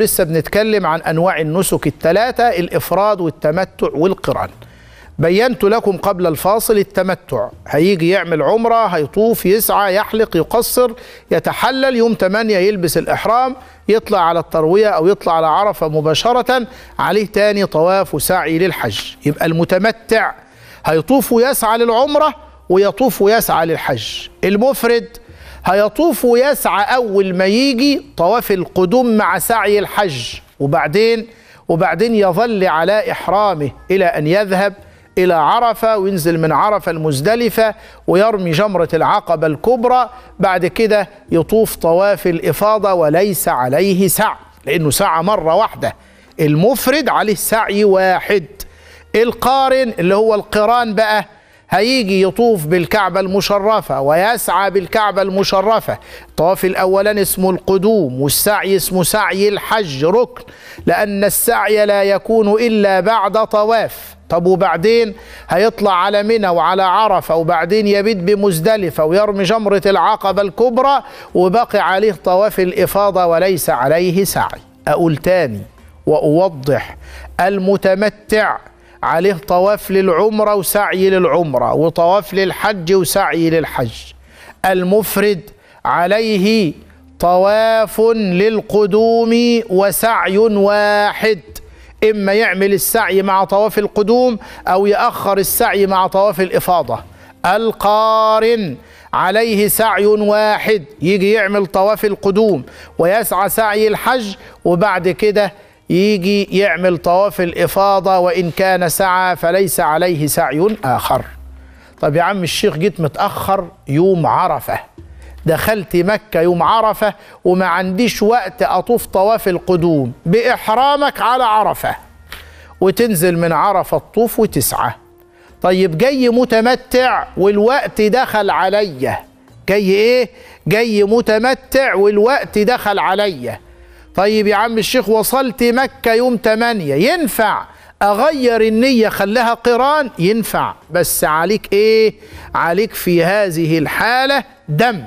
لسه بنتكلم عن أنواع النسك الثلاثة الافراد والتمتع والقران. بينت لكم قبل الفاصل التمتع. هيجي يعمل عمرة هيطوف يسعى يحلق يقصر يتحلل يوم 8 يلبس الإحرام يطلع على التروية أو يطلع على عرفة مباشرة عليه تاني طواف وسعي للحج. يبقى المتمتع هيطوف ويسعى للعمرة ويطوف ويسعى للحج. المفرد هيطوف ويسعى أول ما يجي طواف القدوم مع سعي الحج. وبعدين وبعدين يظل على إحرامه إلى أن يذهب إلى عرفة وينزل من عرفة المزدلفة ويرمي جمرة العقبة الكبرى. بعد كده يطوف طواف الإفاضة وليس عليه سعي لأنه سعى مرة واحدة. المفرد عليه سعي واحد. القارن اللي هو القران بقى هيجي يطوف بالكعبة المشرفة ويسعى بالكعبة المشرفة. الطواف الأولاني اسمه القدوم والسعي اسمه سعي الحج ركن لأن السعي لا يكون إلا بعد طواف. طب وبعدين؟ هيطلع على منى وعلى عرفة وبعدين يبيت بمزدلفة ويرمي جمرة العقبة الكبرى وبقي عليه طواف الإفاضة وليس عليه سعي. أقول تاني وأوضح المتمتع عليه طواف للعمرة وسعي للعمرة وطواف للحج وسعي للحج. المفرد عليه طواف للقدوم وسعي واحد. إما يعمل السعي مع طواف القدوم أو يأخر السعي مع طواف الإفاضة. القارن عليه سعي واحد يجي يعمل طواف القدوم ويسعى سعي الحج وبعد كده يجي يعمل طواف الإفاضة وإن كان سعى فليس عليه سعي آخر. طب يا عم الشيخ جيت متأخر يوم عرفة. دخلت مكة يوم عرفة وما عنديش وقت أطوف طواف القدوم. بإحرامك على عرفة. وتنزل من عرفة تطوف وتسعى. طيب جاي متمتع والوقت دخل عليا. جاي إيه؟ جاي متمتع والوقت دخل عليا. طيب يا عم الشيخ وصلت مكة يوم 8 ينفع أغير النية خليها قران؟ ينفع. بس عليك إيه؟ عليك في هذه الحالة دم.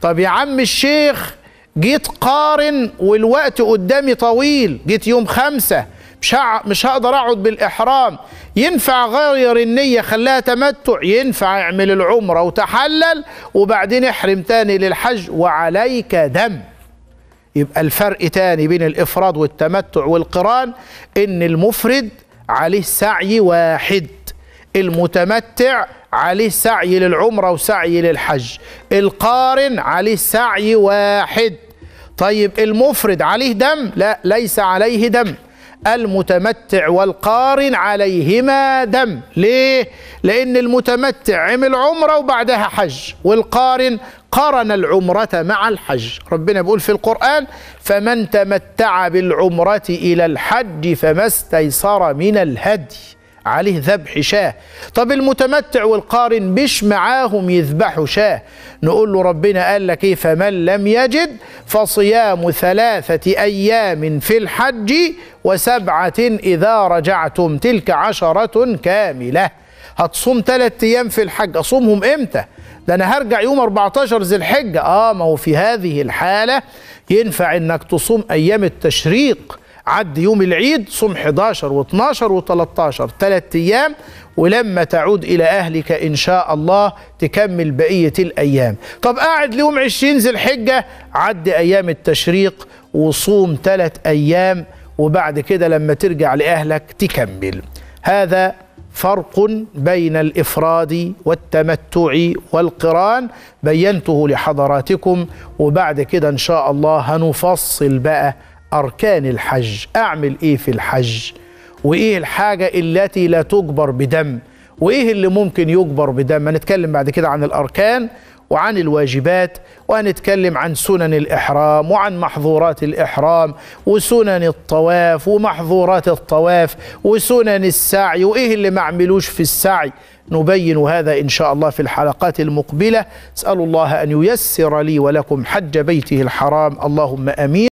طب يا عم الشيخ جيت قارن والوقت قدامي طويل جيت يوم خمسة مش مش هقدر أقعد بالإحرام. ينفع غير النية خليها تمتع؟ ينفع أعمل العمرة وتحلل؟ وبعدين احرم تاني للحج وعليك دم. يبقى الفرق تاني بين الإفراد والتمتع والقران إن المفرد عليه سعي واحد المتمتع عليه سعي للعمرة وسعي للحج القارن عليه سعي واحد. طيب المفرد عليه دم؟ لا ليس عليه دم. المتمتع والقارن عليهما دم. ليه؟ لأن المتمتع عمل عمرة وبعدها حج والقارن قرن العمرة مع الحج. ربنا بيقول في القرآن فمن تمتع بالعمرة إلى الحج فما استيسر من الهدي. عليه ذبح شاه. طب المتمتع والقارن مش معاهم يذبحوا شاه. نقول له ربنا قال لك إيه؟ فمن لم يجد فصيام ثلاثة أيام في الحج وسبعة إذا رجعتم تلك عشرة كاملة. هتصوم ثلاثة أيام في الحج أصومهم إمتى؟ ده أنا هرجع يوم 14 ذي الحجة. آه ما هو في هذه الحالة ينفع إنك تصوم أيام التشريق. عد يوم العيد صوم 11 و12 و13 ثلاث أيام ولما تعود إلى أهلك إن شاء الله تكمل بقية الأيام. طب قاعد ليوم 20 ذي الحجة عد أيام التشريق وصوم ثلاث أيام وبعد كده لما ترجع لأهلك تكمل. هذا فرق بين الإفراد والتمتع والقران. بينته لحضراتكم وبعد كده إن شاء الله هنفصل بقى أركان الحج أعمل إيه في الحج؟ وإيه الحاجة التي لا تجبر بدم؟ وإيه اللي ممكن يجبر بدم؟ هنتكلم بعد كده عن الأركان وعن الواجبات وهنتكلم عن سنن الإحرام وعن محظورات الإحرام وسنن الطواف ومحظورات الطواف وسنن السعي وإيه اللي ما عملوش في السعي؟ نبين هذا إن شاء الله في الحلقات المقبلة. أسأل الله أن ييسر لي ولكم حج بيته الحرام. اللهم أمين.